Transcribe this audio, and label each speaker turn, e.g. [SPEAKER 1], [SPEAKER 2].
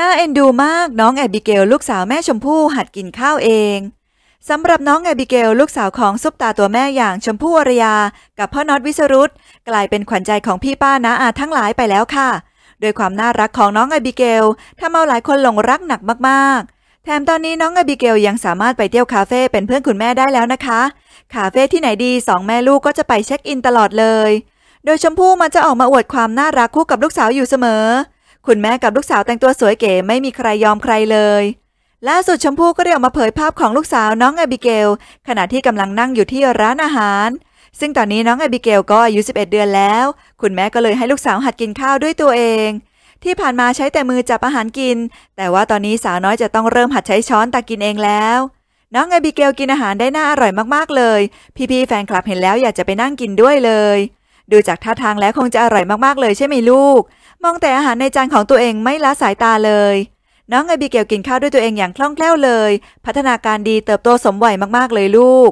[SPEAKER 1] น่าเอ็นดูมากน้องแอบิเกลลูกสาวแม่ชมพู่หัดกินข้าวเองสำหรับน้องแอบิเกลลูกสาวของซุปตาตัวแม่อย่างชมพู่อารยา กับพ่อน็อตวิสรุตกลายเป็นขวัญใจของพี่ป้านาอาทั้งหลายไปแล้วค่ะ โดยความน่ารักของน้องแอบิเกลทำเอาหลายคนหลงรักหนักมากๆ แถมตอนนี้น้องแอบิเกลยังสามารถไปเที่ยวคาเฟ่เป็นเพื่อนคุณแม่ได้แล้วนะคะ คาเฟ่ที่ไหนดีสองแม่ลูกก็จะไปเช็คอินตลอดเลย โดยชมพู่มักจะออกมาอวดความน่ารักคู่กับลูกสาวอยู่เสมอ คุณแม่กับลูกสาวแต่งตัวสวยเก๋ไม่มีใครยอมใครเลยล่าสุดชมพู่ก็ได้ออกมาเผยภาพของลูกสาวน้องแอบิเกล ขณะที่กำลังนั่งอยู่ที่ร้านอาหาร ซึ่งตอนนี้น้องแอบิเกลก็อายุ 11 เดือนแล้ว คุณแม่ก็เลยให้ลูกสาวหัดกินข้าวด้วยตัวเอง ที่ผ่านมาใช้แต่มือจับอาหารกิน แต่ว่าตอนนี้สาวน้อยจะต้องเริ่มหัดใช้ช้อนตักกินเองแล้ว น้องแอบิเกลกินอาหารได้น่าอร่อยมากๆเลย พี่ๆแฟนคลับเห็นแล้วอยากจะไปนั่งกินด้วยเลย ดูจากท่าทางแล้วคงจะอร่อยมากๆเลยใช่ไหมลูก มองแต่อาหารในจานของตัวเองไม่ละสายตาเลย น้องไอบิเกลกินข้าวด้วยตัวเองอย่างคล่องแคล่วเลย พัฒนาการดีเติบโตสมวัยมากๆเลยลูก